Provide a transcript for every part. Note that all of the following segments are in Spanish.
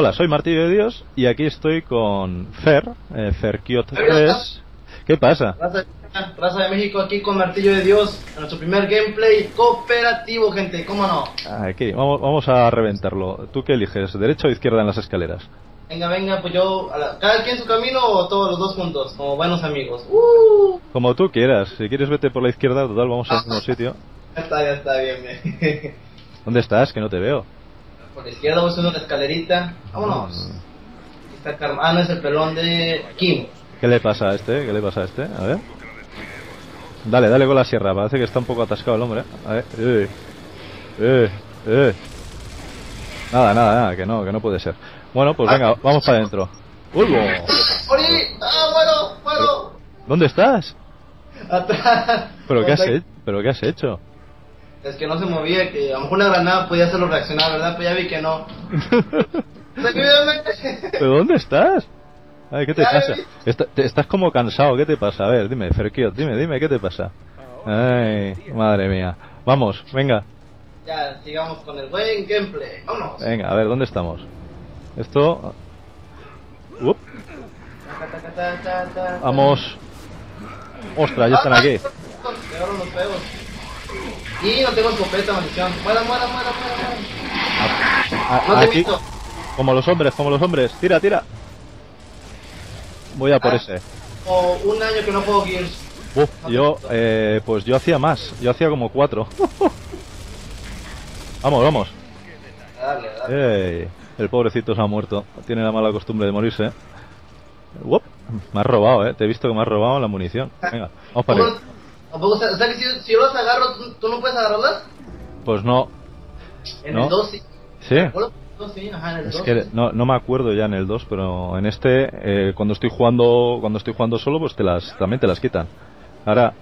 Hola, soy Martillo de Dios y aquí estoy con Fer, eh, Ferkiot 3. ¿Qué pasa? Raza, raza de México aquí con Martillo de Dios, en nuestro primer gameplay cooperativo, gente, ¿cómo no? Aquí, vamos, vamos a reventarlo. ¿Tú qué eliges, derecha o izquierda en las escaleras? Venga, venga, pues yo, a la- cada quien su camino o todos los dos juntos, como buenos amigos. ¡Uh! Como tú quieras. Si quieres vete por la izquierda, total, vamos al mismo sitio. Ya está, ya está, bien, bien. ¿Dónde estás? Que no te veo. Por la izquierda voy subiendo la escalerita. Vámonos. Mm. Está. Ah, no, es el pelón de Kim. ¿Qué le pasa a este? ¿Qué le pasa a este? A ver. Dale, dale con la sierra. Parece que está un poco atascado el hombre. A ver. Eh. Eh. Eh. Nada, nada, nada. Que no, que no puede ser. Bueno, pues venga, vamos para adentro. ¡Ulvo! ¡Ori! ¡Ah, bueno, bueno! ¿Dónde estás? Atrás. ¿Pero qué has, Contacto. he- ¿Pero qué has hecho? Es que no se movía, que a lo mejor una granada podía hacerlo reaccionar, ¿verdad? Pero ya vi que no. ¿Pero dónde estás? Ay, ¿qué te Ya, pasa? ya. Está- te- estás como cansado, ¿qué te pasa? A ver, dime, Ferkiot, dime, dime, ¿qué te pasa? Ay, madre mía. Vamos, venga, Ya, sigamos con el buen gameplay. Vámonos. venga, a ver, ¿dónde estamos? Esto... Up, vamos... Ostras, ya están aquí. Los pedos. Y no tengo escopeta, maldición. Muera, muera, muera, muera. muera. A- No te he aquí, visto. como los hombres, como los hombres. Tira, tira. Voy a por Ah. ese. O un año que no juego Gears. Uf, yo, eh, pues yo hacía más. Yo hacía como cuatro. vamos, vamos. Dale, dale. Ey, el pobrecito se ha muerto. Tiene la mala costumbre de morirse. Uop, me has robado, eh. Te he visto que me has robado la munición. Venga, vamos para ¿Cómo- arriba. Tampoco- O sea, que si, si yo los agarro, ¿tú, tú no puedes agarrarlas? Pues no. En ¿No? el 2 sí. Sí. Ajá, en el Es 2. que no, no me acuerdo ya en el 2, pero en este, eh, cuando estoy jugando cuando estoy jugando solo, pues te las, también te las quitan. Ahora,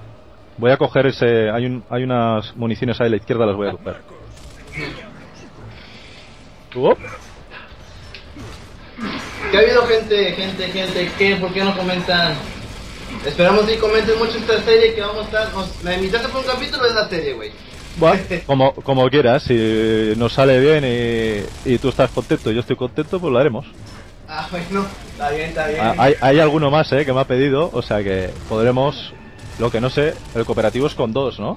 voy a coger ese... Hay, un, hay unas municiones ahí a la izquierda, las voy a coger. Uop. Que ha habido gente, gente, gente, que ¿por qué no comentan? Esperamos que comenten mucho esta serie que vamos a estar. Nos, me invitaste por un capítulo de esa serie, güey. Bueno, como, como quieras, si nos sale bien y, y tú estás contento y yo estoy contento, pues lo haremos. Ah, bueno, está bien, está bien. Ah, Hay, hay alguno más eh, que me ha pedido, o sea que podremos, lo que no sé, el cooperativo es con dos, ¿no?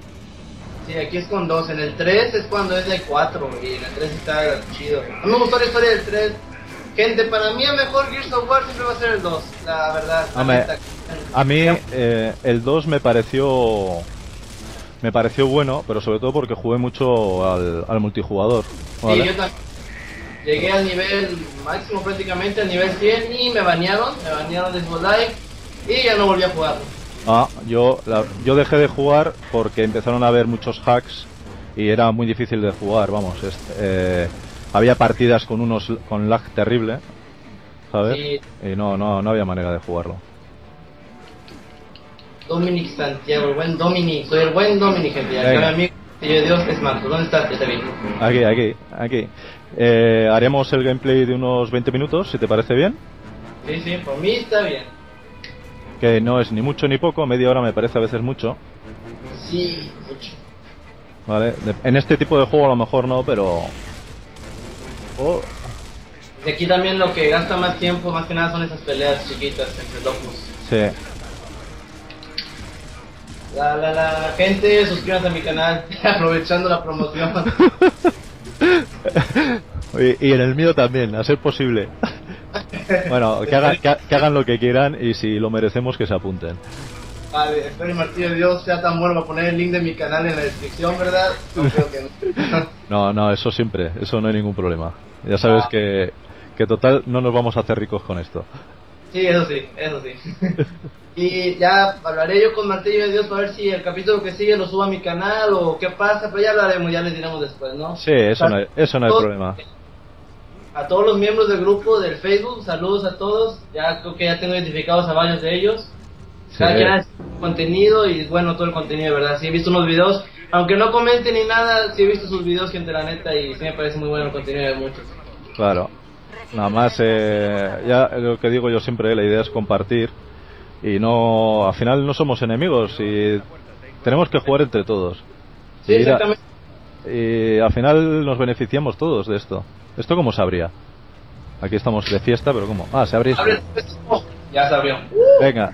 Sí, aquí es con dos. En el 3 es cuando es de 4 y en el 3 está chido. A mí me gustó la historia del 3. Gente, para mí el mejor Gears of War siempre va a ser el 2, la verdad. Hombre. A mí eh, el 2 me pareció me pareció bueno, pero sobre todo porque jugué mucho al, al multijugador. Sí, ¿vale? yo también. Llegué al nivel máximo prácticamente, al nivel 100 y me banearon, me banearon de Live y ya no volví a jugar. Ah, yo, la- yo dejé de jugar porque empezaron a haber muchos hacks y era muy difícil de jugar, vamos. es- eh, había partidas con unos con lag terrible, ¿sabes? Sí. Y no, no, no había manera de jugarlo. Dominic Santiago, el buen Dominic, soy el buen Dominic, gente. Acá amigo, de Dios es Marco. ¿Dónde estás? Ya te vi. Aquí, aquí, aquí. Eh, haremos el gameplay de unos 20 minutos, si te parece bien. Sí, sí, por mí está bien. Que no es ni mucho ni poco, media hora me parece a veces mucho. Sí, mucho. ¿Vale? En este tipo de juego a lo mejor no, pero... Oh, Y aquí también lo que gasta más tiempo, más que nada, son esas peleas chiquitas entre locos. sí. La, la, la gente, suscríbanse a mi canal, aprovechando la promoción. y, y en el mío también, a ser posible. bueno, que hagan, que, ha- que hagan lo que quieran y si lo merecemos que se apunten. Vale, espero Martillo de Dios sea tan bueno para poner el link de mi canal en la descripción, ¿verdad? No creo que no. No, no, eso siempre, eso no hay ningún problema. Ya sabes Ah. que, que total no nos vamos a hacer ricos con esto. Sí, eso sí, eso sí. Y ya hablaré yo con Martillo de Dios para ver si el capítulo que sigue lo subo a mi canal o qué pasa, pero ya hablaremos, ya les diremos después, ¿no? Sí, eso no hay, eso no hay Todos- problema. A todos los miembros del grupo del Facebook, saludos a todos. Ya creo que ya tengo identificados a varios de ellos. Sí. Cada quien hace contenido y bueno, todo el contenido, verdad. Sí he visto unos videos, aunque no comenten ni nada, sí he visto sus videos, gente, la neta, y sí me parece muy bueno el contenido de muchos. Claro. Nada más, eh, ya lo que digo yo siempre, la idea es compartir y no, al final no somos enemigos y tenemos que jugar entre todos. Sí, Y ir a- exactamente. y al final nos beneficiamos todos de esto. ¿Esto cómo sabría? Aquí estamos de fiesta, pero ¿cómo? Ah, se abre. esto. Abre esto. Oh, ya se abrió. Venga,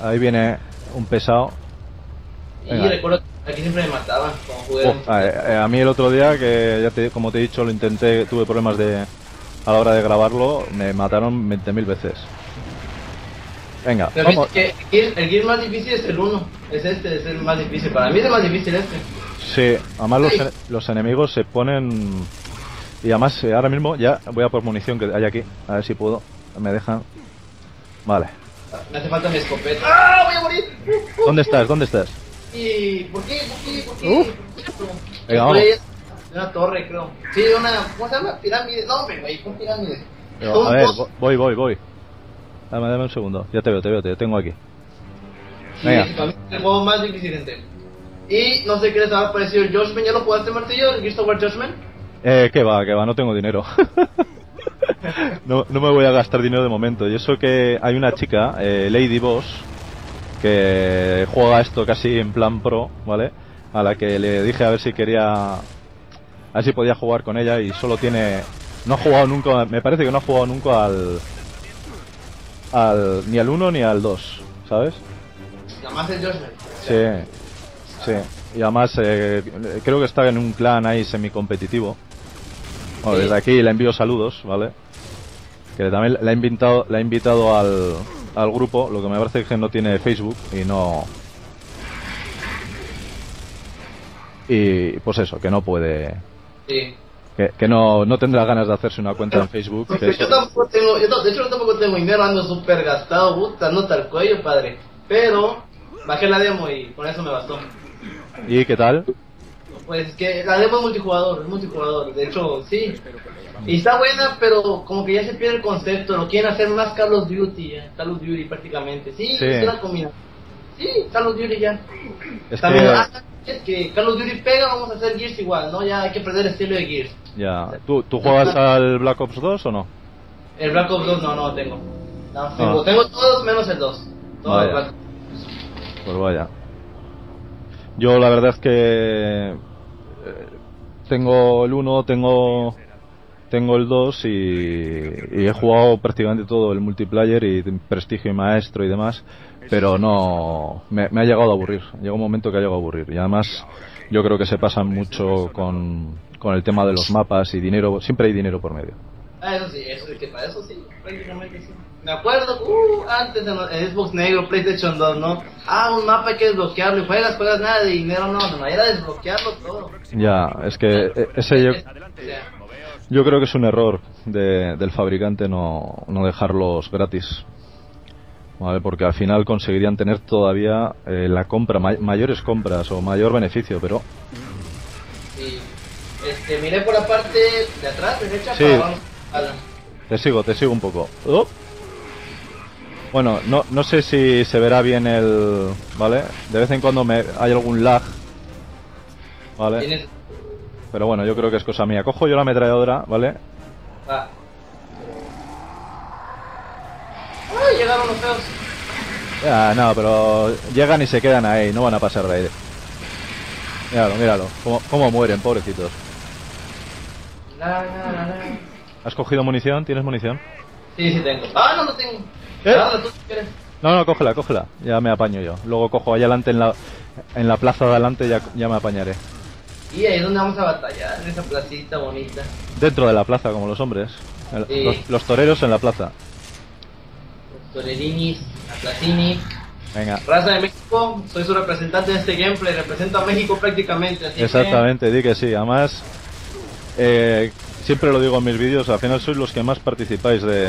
ahí viene un pesado. Y recuerdo aquí siempre me mataban como jugué. A, eh, a mí el otro día, que ya te, como te he dicho, lo intenté, tuve problemas de a la hora de grabarlo, me mataron 20.000 veces. Venga, Pero vamos. viste que el gear, más difícil es el 1. Es este, es el más difícil. Para mí es el más difícil este. Sí, además los, los enemigos se ponen... Y además eh, ahora mismo ya voy a por munición que hay aquí, a ver si puedo. Me dejan... Vale. Me hace falta mi escopeta. ¡Ah! ¡Voy a morir! ¿Dónde estás? ¿Dónde estás? ¿Y por qué? ¿Por qué? ¿Por qué? Venga, vamos. En una torre, creo. Sí, una. ¿Cómo se llama? Pirámide. No, hombre, güey, ¿con pirámide? Pero, a ver, dos- voy, voy, voy. Dame, dame un segundo. Ya te veo, te veo, te tengo aquí. Sí, venga. es para mí es el juego más difícil gente. Y no sé qué les ha parecido el Judgment. ¿Ya lo jugaste, Martillo? ¿El War Judgment? Eh, que va, que va, no tengo dinero. no, no me voy a gastar dinero de momento. Y eso que hay una chica, eh, Lady Boss, que juega esto casi en plan pro, ¿vale? A la que le dije a ver si quería. A ver si podía jugar con ella y solo tiene. No ha jugado nunca, me parece que no ha jugado nunca al. al ni al 1 ni al 2, ¿sabes? Nada más el Judgment. Sí, sí. Y además eh, creo que está en un clan ahí semi-competitivo. Bueno, desde aquí le envío saludos, ¿vale? Que también la he invitado, la he invitado al, al grupo, lo que me parece que no tiene Facebook y no... Y pues eso, que no puede... Sí. Que, que no, no tendrá ganas de hacerse una cuenta en Facebook. que Yo eso- tampoco tengo, yo, de hecho yo tampoco tengo dinero, ando súper gastado, puta, no tal cuello, padre. Pero bajé la demo y con eso me bastó. ¿Y qué tal? Pues que la demo es multijugador, es multijugador, de hecho sí. Y está buena, pero como que ya se pierde el concepto, lo quieren hacer más Call of Duty, ya, Call of Duty prácticamente. Sí, Sí. es una combinación. Sí, Call of Duty ya. Es También, que... ah, es que Call of Duty pega, vamos a hacer Gears igual, ¿no? Ya hay que perder el estilo de Gears. Ya. ¿Tú, ¿Tú juegas al Black Ops 2 o no? El Black Ops 2 no, no lo tengo. No, tengo, Ah. tengo todos menos el 2. Todos Vaya. Black- Pues vaya. Yo la verdad es que eh, tengo el 1, tengo tengo el 2 y, y he jugado prácticamente todo el multiplayer y prestigio y maestro y demás, pero no me, me ha llegado a aburrir. Llega un momento que ha llegado a aburrir y además yo creo que se pasan mucho con, con el tema de los mapas y dinero, siempre hay dinero por medio. Ah, eso sí, eso es que para eso sí, prácticamente sí. Me acuerdo, uh, antes en, en Xbox Negro, PlayStation 2, ¿no? Ah, un mapa hay que desbloquearlo y juegas, juegas nada de dinero, no, no, era desbloquearlo todo. Ya, es que eh, ese yo, Yo creo que es un error de- del fabricante no, no dejarlos gratis. ¿Vale? Porque al final conseguirían tener todavía eh, la compra, may- mayores compras o mayor beneficio, pero sí. Este, miré por la parte de atrás, derecha, Sí. para te sigo, te sigo un poco. Oh. Bueno, no, no sé si se verá bien el... ¿Vale? De vez en cuando me, hay algún lag. ¿Vale? Pero bueno, yo creo que es cosa mía. Cojo yo la ametralladora, ¿vale? Ay, llegaron los feos. Ya, no, pero llegan y se quedan ahí, no van a pasar de ahí. Míralo, míralo, cómo, cómo mueren, pobrecitos. La, la, la, la. ¿Has cogido munición? ¿Tienes munición? Sí, sí tengo. Ah, no, no tengo. ¿Eh? Ah, tú quieres. No, no, cógela, cógela. Ya me apaño yo. Luego cojo allá adelante en la, en la plaza de adelante ya, ya me apañaré. Y ahí es donde vamos a batallar, en esa placita bonita. Dentro de la plaza, como los hombres. El- Sí. los, los toreros en la plaza. Los torerinis, Atlacini. Venga. Raza de México, soy su representante en este gameplay, represento a México prácticamente. Así que- Exactamente, di que sí. Además, eh, siempre lo digo en mis vídeos, al final sois los que más participáis de...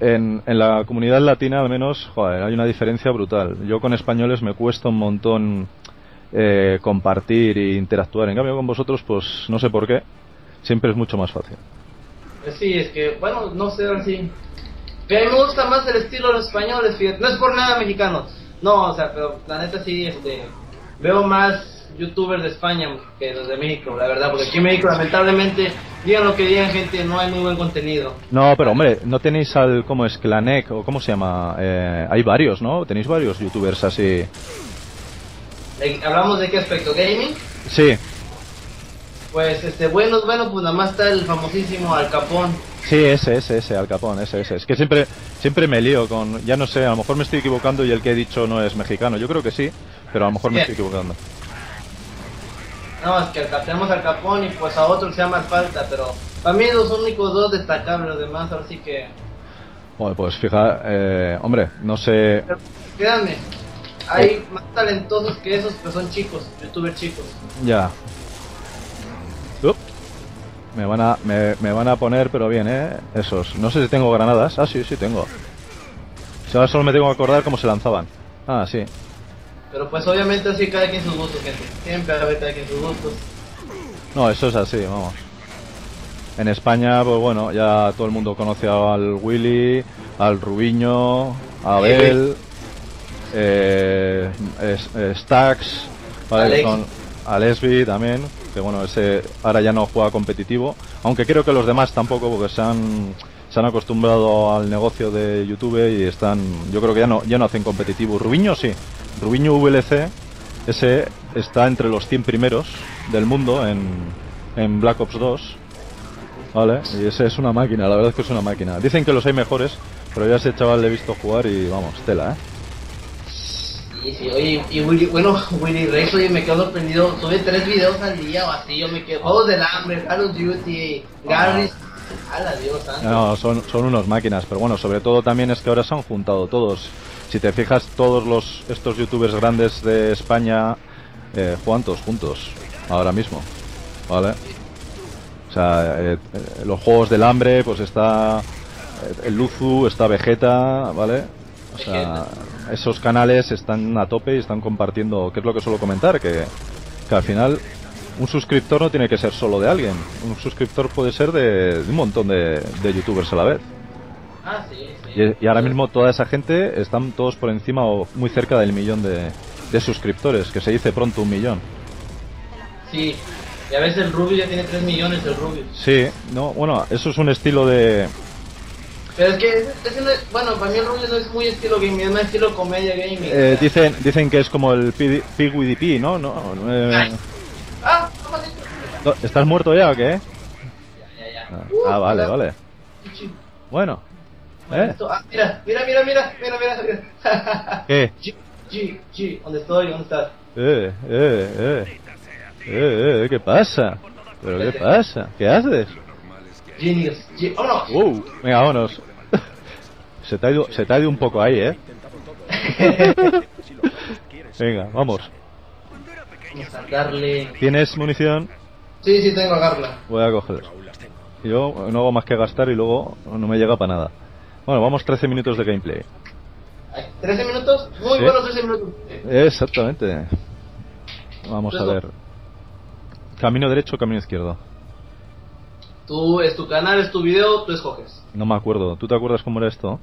En, en la comunidad latina al menos, joder, hay una diferencia brutal. Yo con españoles me cuesta un montón eh, compartir e interactuar. En cambio con vosotros, pues no sé por qué, siempre es mucho más fácil. Pues sí, es que, bueno, no sé así. Pero me gusta más el estilo de los españoles, fíjate. No es por nada mexicanos. No, o sea, pero la neta sí, este. Veo más youtubers de España que los de México, la verdad. Porque aquí en México, lamentablemente, digan lo que digan, gente, no hay muy buen contenido. No, pero hombre, ¿no tenéis al, cómo es, Clanek o cómo se llama? Eh, hay varios, ¿no? ¿Tenéis varios youtubers así? ¿Hablamos de qué aspecto? ¿Gaming? Sí, Pues, este, bueno, bueno, pues nada más está el famosísimo Al Capón. Sí, ese, ese, ese, Al Capón, ese, ese. Es que siempre, siempre me lío con, ya no sé, a lo mejor me estoy equivocando y el que he dicho no es mexicano. Yo creo que sí, pero a lo mejor me estoy equivocando. No, es que tenemos al Capón y pues a otro que se llama Falta, pero para mí los únicos dos destacables, los demás ahora sí que... Bueno, pues fija, eh, hombre, no sé. Pero, créanme, hay más talentosos que esos, pero son chicos, youtubers chicos. Ya. Up. Me van a, me, me van a poner, pero bien, ¿eh? Esos. No sé si tengo granadas. Ah, sí, sí tengo. Sea, ahora solo me tengo que acordar cómo se lanzaban. Ah, sí. Pero pues obviamente así cada quien sus gustos, gente. Siempre a haber cada quien sus gustos. No, eso es así, vamos. En España, pues bueno, ya todo el mundo conoce al Willy, al Rubiño, a Abel, eh, Stax, ¿vale? Alex. Son- a Lesbi también, que bueno, ese ahora ya no juega competitivo, aunque creo que los demás tampoco, porque se han, se han acostumbrado al negocio de YouTube y están, yo creo que ya no, ya no hacen competitivo. Rubiño sí, Rubiño VLC, ese está entre los 100 primeros del mundo en, en Black Ops 2. Vale, y ese es una máquina, la verdad es que es una máquina. Dicen que los hay mejores, pero ya ese chaval le he visto jugar y vamos, tela, ¿eh? Sí, sí, oye, y Willy, bueno, Willy Rex, oye, me quedo sorprendido. Sube tres videos al día o así, yo me quedo. Juegos del hambre, Call of Duty, Garry's. Ala, Dios santo. No, son, son unos máquinas, pero bueno, sobre todo también es que ahora se han juntado todos. Si te fijas, todos los estos youtubers grandes de España eh, juegan todos juntos, ahora mismo, ¿vale? O sea, eh, eh, los juegos del hambre, pues está eh, el Luzu, está Vegeta, ¿vale? O sea, esos canales están a tope y están compartiendo, que es lo que suelo comentar, que, que al final un suscriptor no tiene que ser solo de alguien, un suscriptor puede ser de, de un montón de, de youtubers a la vez. Ah, sí, sí. Y, y ahora mismo toda esa gente están todos por encima o muy cerca del millón de, de suscriptores, que se dice pronto un millón. Sí, y a veces el Rubius ya tiene 3 millones el Rubius. Sí, no, bueno, eso es un estilo de... Pero es que, ese no es- bueno, para mí el Rubius no es muy estilo gaming, es más estilo comedia gaming. eh, dicen dicen que es como el Pig, ¿no? no eh. Ah, no, ¿Estás muerto ya o qué? Ya, ya, ya. Ah, Uh, ah, vale, hola. vale. Chichi. Bueno. ¿Eh? Ah, mira, mira, mira, mira, mira, mira, mira. ¿Qué? G, G, G, ¿dónde estoy? ¿Dónde estás? Eh, eh, eh. Eh, eh, ¿qué pasa? ¿Pero qué pasa? ¿Qué haces? Genius, vámonos. Wow, venga, vámonos. Se te, ha ido, se te ha ido un poco ahí, ¿eh? Venga, vamos. Vamos a darle. ¿Tienes munición? Sí, sí, tengo agarla. Voy a coger. Yo no hago más que gastar y luego no me llega para nada. Bueno, vamos 13 minutos de gameplay. Ay, ¿13 minutos? Muy Sí. buenos 13 minutos. Exactamente. Vamos a ver. Camino derecho o camino izquierdo. Tú, es tu canal, es tu video, tú escoges. No me acuerdo. ¿Tú te acuerdas cómo era esto?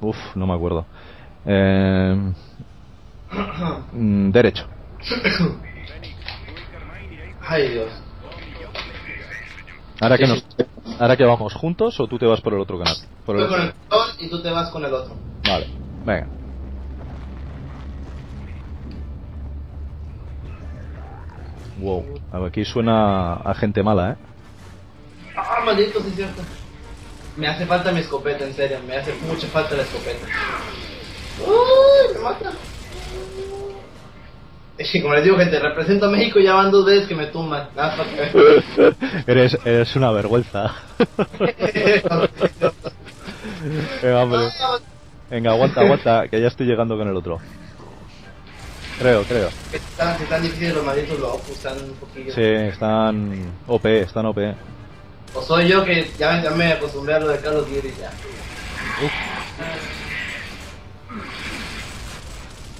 Uf, no me acuerdo. Eh, mm, derecho. Ay, Dios. Ahora que nos, ahora que vamos juntos o tú te vas por el otro canal. Por el Voy con el y tú te vas con el otro. Vale, venga. Wow, aquí suena a gente mala, ¿eh? Maldito, sí es cierto. Me hace falta mi escopeta, en serio. Me hace mucha falta la escopeta. Uy, me mata. Y como les digo, gente, represento a México y ya van dos veces que me tumban. Nada más para que eres, eres una vergüenza. Venga, hombre. Venga, aguanta, aguanta, que ya estoy llegando con el otro. Creo, creo. Están, están difíciles los malditos locos, están un poquillo. Sí, están OP, están OP. O soy yo que ya, ya me acostumbré a lo de Carlos Duty ya.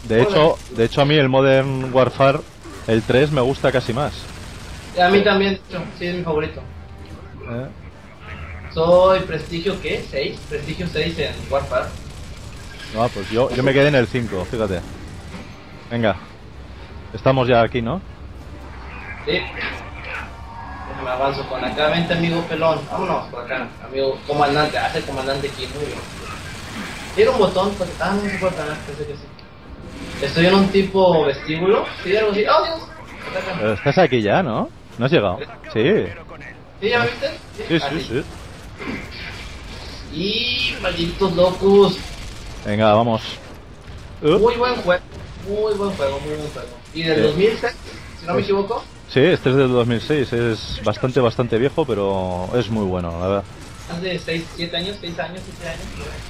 De hecho, de hecho a mí el Modern Warfare, el 3, me gusta casi más. A mí también, sí es mi favorito. ¿eh? Soy Prestigio, ¿qué? ¿6? Prestigio 6 en Warfare. No, pues yo, yo me quedé en el 5, fíjate. Venga. Estamos ya aquí, ¿no? Sí. Déjame avanzo con acá. Vente, amigo pelón. Vámonos por acá. Amigo comandante. Hace comandante aquí. Muy bien. Tiene un botón. Pues... Ah, no puede ganar. Pensé que sí. Estoy en un tipo vestíbulo. Sí, algo así. ¡Oh, Dios! Pero estás aquí ya, ¿no? ¿No has llegado? Sí. ¿Sí, ya me viste? Sí, Ah, sí, sí. Y malditos locos. Venga, vamos. Muy buen juego. Muy buen juego, muy buen juego. Y del Sí. 2006, si no me equivoco. Sí, este es del 2006, es bastante, bastante viejo, pero es muy bueno, la verdad. Hace 6, 7 años, 6 años, 7 años.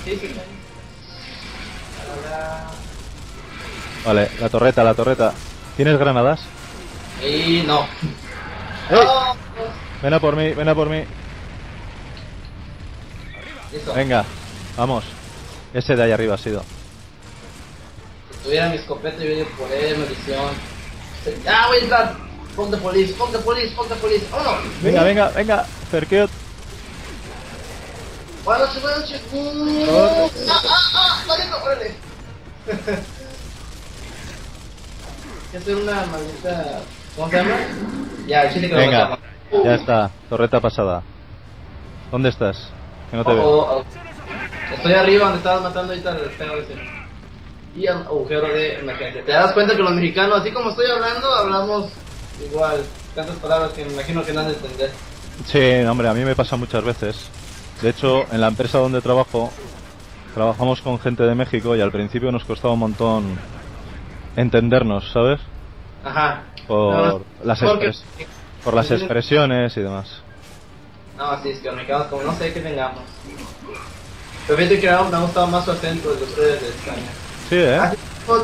6, 7 años. Ahora... Vale, la torreta, la torreta. ¿Tienes granadas? Y no. ¡Ey! No. Ven a por mí, ven a por mí. Listo. Venga, vamos. Ese de ahí arriba ha sido. Si tuviera mi escopeta, yo iría por él, maldición. ¡Ah, voy a entrar! Fuck the police, fuck the police, fuck the police. ¡Vámonos! Venga, venga, venga, Ferkeot. Buenas noches, buenas noches. Oh. ¡Ah, ah, ah! ¡Valiendo, órale! Que hacer una maldita... ¿Cómo se llama? Ya, el chile que lo Venga, matamos. ya está, torreta pasada. ¿Dónde estás? Que no te Oh, veo. oh, oh. Estoy arriba donde estabas matando ahorita el feo ese. Y al agujero de emergencia. ¿Te das cuenta que los mexicanos, así como estoy hablando, hablamos igual? Tantas palabras que me imagino que no han de entender. Sí, hombre, a mí me pasa muchas veces. De hecho, en la empresa donde trabajo, trabajamos con gente de México y al principio nos costaba un montón entendernos, ¿sabes? Ajá. Por No, las, expres- por las expresiones y demás. No, sí, es que los mexicanos como no sé qué tengamos. Pero fíjate que me ha gustado más su acento de ustedes de España. Sí, ¿eh? Hace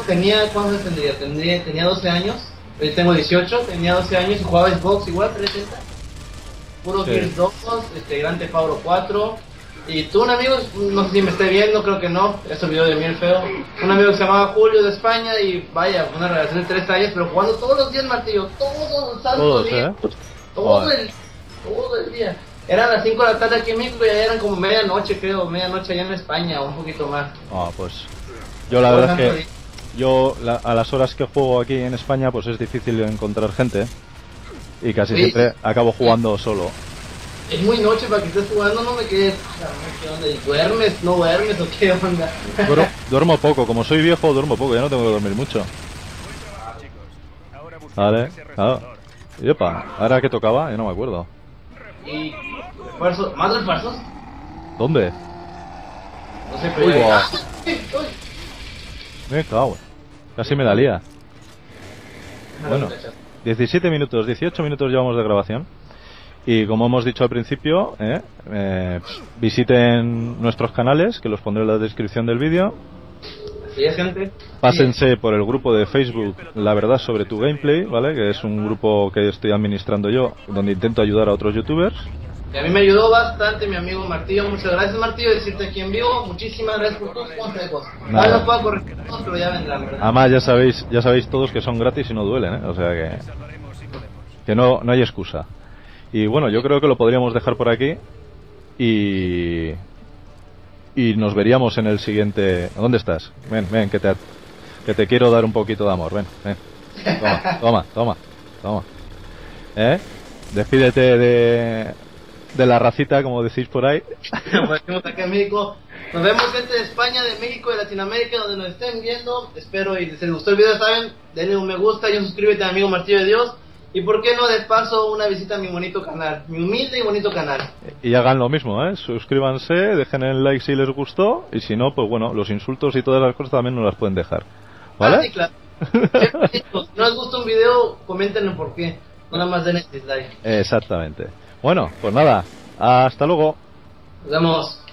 tenía, ¿cuántos tendría? tendría? Tenía 12 años. Hoy tengo 18, tenía 12 años y jugaba Xbox igual, 360. Puro Sí. Gears 2, este, Gran Theft Auto 4. Y tú, un amigo, no sé si me esté viendo, creo que no, eso video de mí el feo. Un amigo que se llamaba Julio de España y vaya, una relación de 3 años, pero jugando todos los días martillo, todos los santos Todos, días. ¿eh? Todo el, todo el día. Eran las 5 de la tarde aquí en México y ya eran como medianoche, creo, medianoche allá en España, o un poquito más. Ah, pues yo la verdad es que yo la- a las horas que juego aquí en España pues es difícil encontrar gente y casi Sí. siempre acabo jugando solo. Es muy noche para que estés jugando, no me quedes. ¿Qué onda? ¿Y ¿Duermes? ¿No duermes o qué onda? Duermo, duermo poco, como soy viejo duermo poco, ya no tengo que dormir mucho. Vale, claro. Y opa, ahora que tocaba, yo no me acuerdo. y refuerzos, ¿más refuerzos? ¿Dónde? No sé, pero Uy, uy! Me cago. Casi me la lía. Bueno, 17 minutos, 18 minutos llevamos de grabación. Y como hemos dicho al principio, eh, eh, visiten nuestros canales, que los pondré en la descripción del vídeo. Así es, gente. Pásense por el grupo de Facebook La Verdad sobre tu Gameplay, ¿vale? Que es un grupo que estoy administrando yo, donde intento ayudar a otros youtubers. Y a mí me ayudó bastante mi amigo Martillo. Muchas gracias, Martillo, de decirte aquí en vivo. Muchísimas gracias por tus consejos. Nada. No puedo corregir pero ya vendrán, ¿verdad? Además, ya sabéis, ya sabéis todos que son gratis y no duelen, ¿eh? O sea que, que no, no hay excusa. Y bueno, yo creo que lo podríamos dejar por aquí y y nos veríamos en el siguiente. ¿Dónde estás? Ven, ven, que te que te quiero dar un poquito de amor. Ven, ven. Toma, toma, toma, toma. ¿Eh? Despídete de de la racita, como decís por ahí. Acá en México. Nos vemos gente de España, de México, de Latinoamérica, donde nos estén viendo. Espero y si les gustó el video, saben, denle un me gusta y un suscríbete a mi amigo Martillo de Dios. Y por qué no, de paso, una visita a mi bonito canal, mi humilde y bonito canal. Y hagan lo mismo, ¿eh? Suscríbanse, dejen el like si les gustó y si no, pues bueno, los insultos y todas las cosas también nos las pueden dejar. Ah, ¿Vale? sí, claro. Chicos, si no les gusta un video, coméntenlo por qué. No nada más den el dislike. Exactamente. Bueno, pues nada, hasta luego. Nos vemos.